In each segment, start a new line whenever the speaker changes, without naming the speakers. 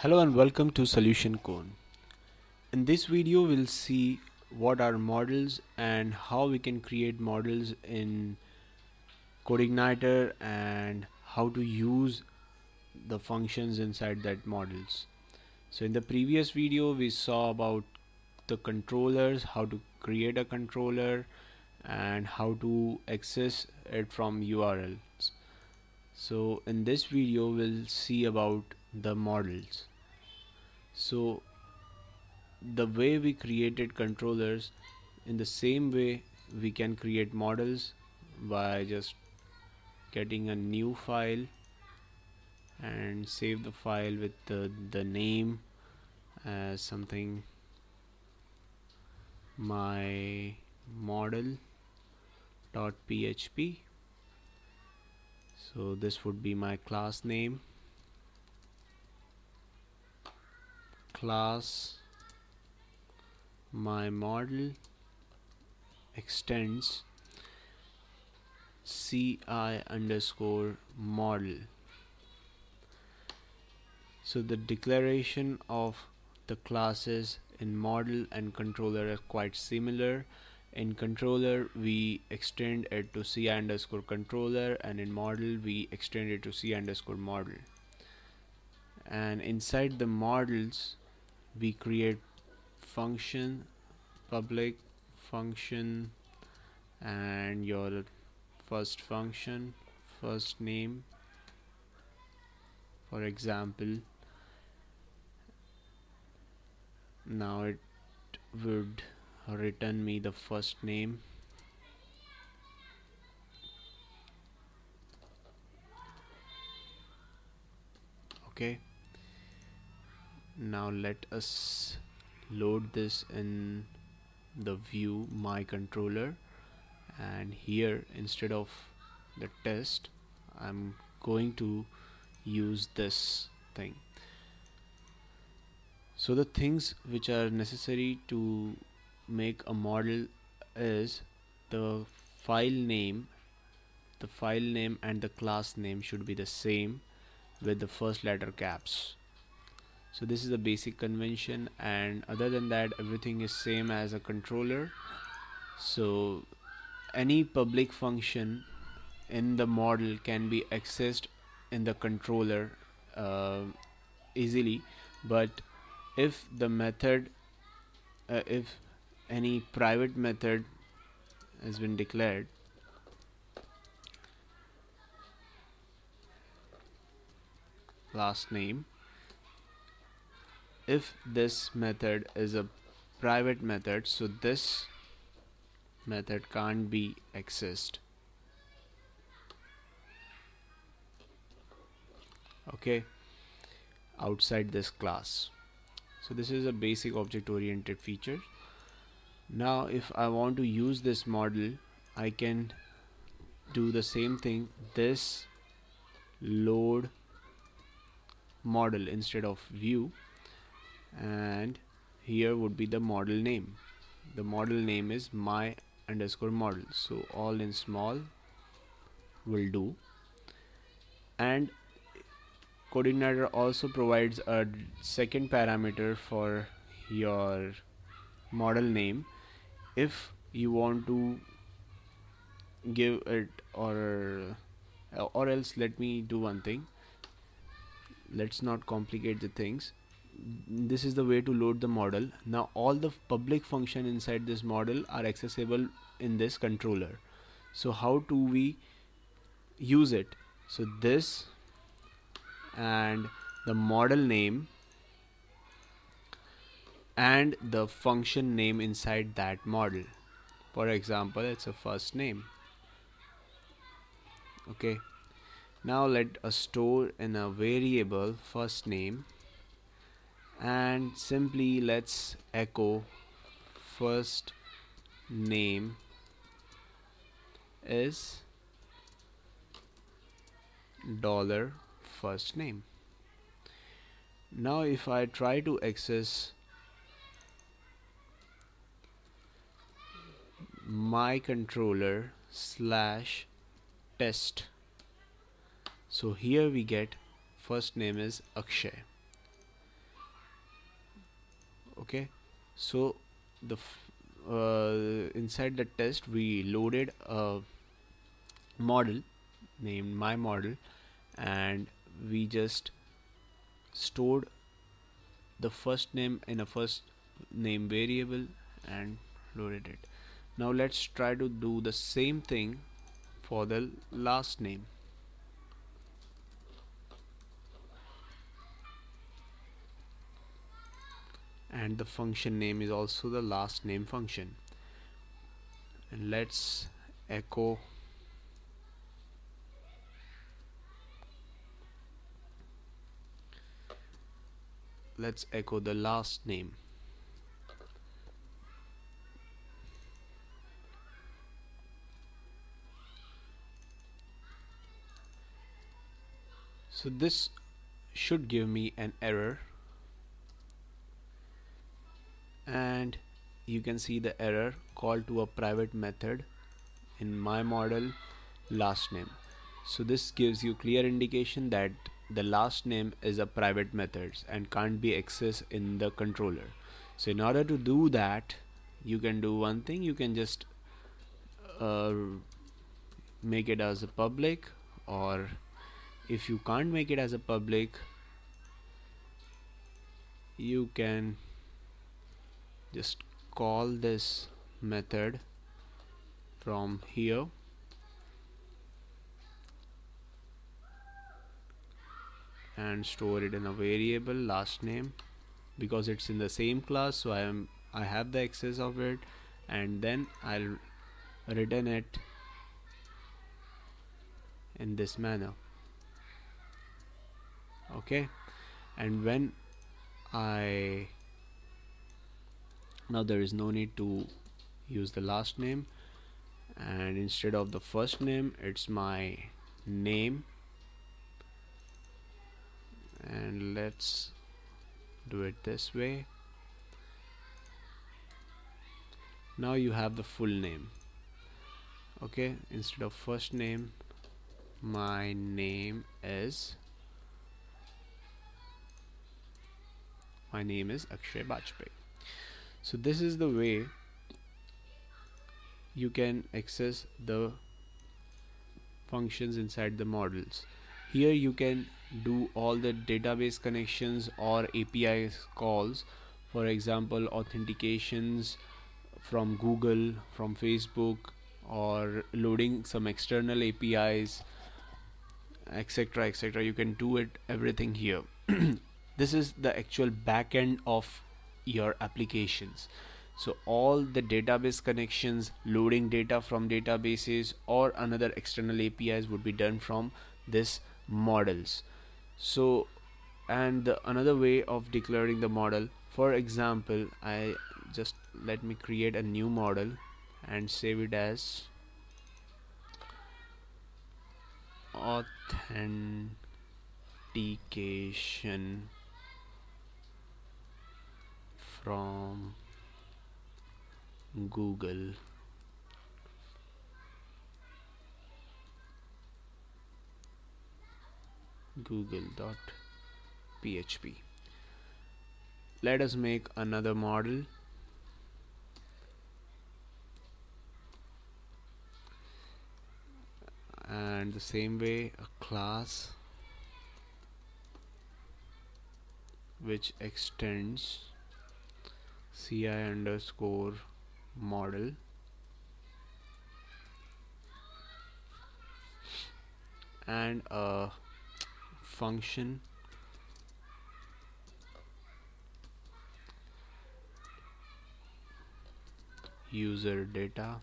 Hello and welcome to Solution Cone. In this video we'll see what are models and how we can create models in CodeIgniter and how to use the functions inside that models. So in the previous video we saw about the controllers, how to create a controller and how to access it from URLs. So in this video we'll see about the models. So the way we created controllers in the same way we can create models by just getting a new file and save the file with the, the name as something. My model dot php so this would be my class name class my model extends ci underscore model. So the declaration of the classes in model and controller are quite similar. In controller we extend it to ci underscore controller and in model we extend it to ci underscore model. And inside the models we create function public function and your first function first name for example. Now it would return me the first name. Okay now let us load this in the view my controller. And here instead of the test I'm going to use this thing. So the things which are necessary to make a model is the file name. The file name and the class name should be the same with the first letter caps so this is a basic convention and other than that everything is same as a controller. So any public function in the model can be accessed in the controller uh, easily. But if the method uh, if any private method has been declared last name if this method is a private method so this method can't be accessed okay? Outside this class. So this is a basic object oriented feature. Now if I want to use this model I can do the same thing this load model instead of view and here would be the model name. The model name is my underscore model. So all in small will do. And CodeIgniter also provides a second parameter for your model name. If you want to give it or or else let me do one thing. Let's not complicate the things this is the way to load the model. Now all the public function inside this model are accessible in this controller. So how do we use it? So this and the model name and the function name inside that model. For example it's a first name. Okay. Now let us store in a variable first name and simply let's echo first name is dollar first name. Now if I try to access my controller slash test. So here we get first name is Akshay okay? So the uh, inside the test we loaded a model named my model and we just stored the first name in a first name variable and loaded it. Now let's try to do the same thing for the last name and the function name is also the last name function. And let's echo. Let's echo the last name. So this should give me an error and you can see the error call to a private method in my model last name. So this gives you clear indication that the last name is a private method and can't be accessed in the controller. So in order to do that you can do one thing. You can just uh, make it as a public or if you can't make it as a public you can just call this method from here. And store it in a variable last name because it's in the same class so I am I have the access of it. And then I'll return it in this manner. Okay? And when I now there is no need to use the last name. And instead of the first name it's my name. And let's do it this way. Now you have the full name. Okay instead of first name my name is my name is Akshay Bajpai so this is the way you can access the functions inside the models. Here you can do all the database connections or API calls. For example authentications from Google from Facebook or loading some external APIs etc etc you can do it everything here. This is the actual backend of your applications. So all the database connections loading data from databases or another external APIs would be done from this models. So and the another way of declaring the model for example I just let me create a new model and save it as authentication from Google. Google.php let us make another model. And the same way a class which extends ci underscore model. And a function. User data.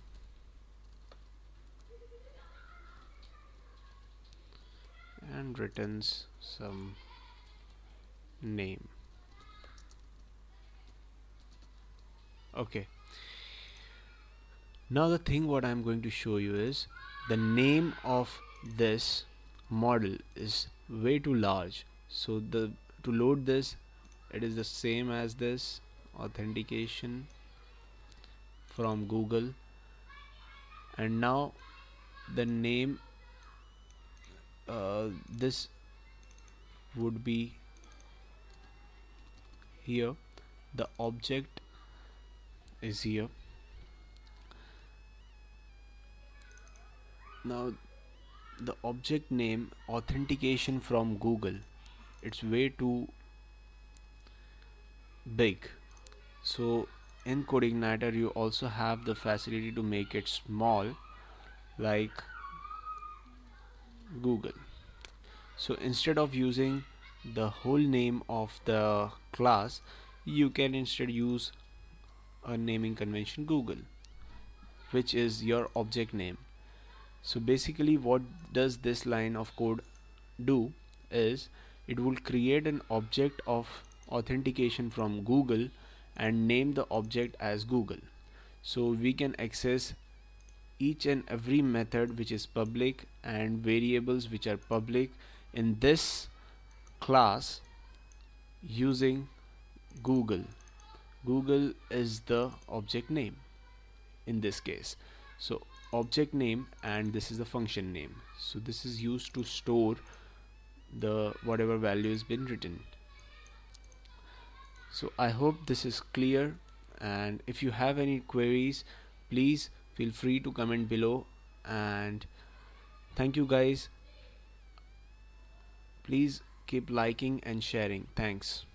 And returns some name okay. Now the thing what I'm going to show you is the name of this model is way too large. So the to load this it is the same as this authentication from Google. And now the name uh, this would be here. The object is here now the object name authentication from Google it's way too big. So in CodeIgniter you also have the facility to make it small like Google. So instead of using the whole name of the class you can instead use a naming convention Google which is your object name. So basically what does this line of code do is it will create an object of authentication from Google and name the object as Google. So we can access each and every method which is public and variables which are public in this class using Google Google is the object name in this case. So object name and this is the function name. So this is used to store the whatever value has been written. So I hope this is clear. And if you have any queries please feel free to comment below. And thank you guys. Please keep liking and sharing. Thanks